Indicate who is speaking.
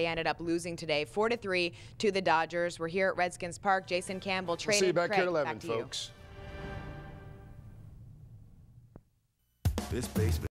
Speaker 1: They ended up losing today 4 to 3 to the Dodgers. We're here at Redskins Park. Jason Campbell
Speaker 2: We'll see you back
Speaker 1: Craig,
Speaker 2: here at 11,
Speaker 1: folks. you.
Speaker 2: folks.
Speaker 3: This basement.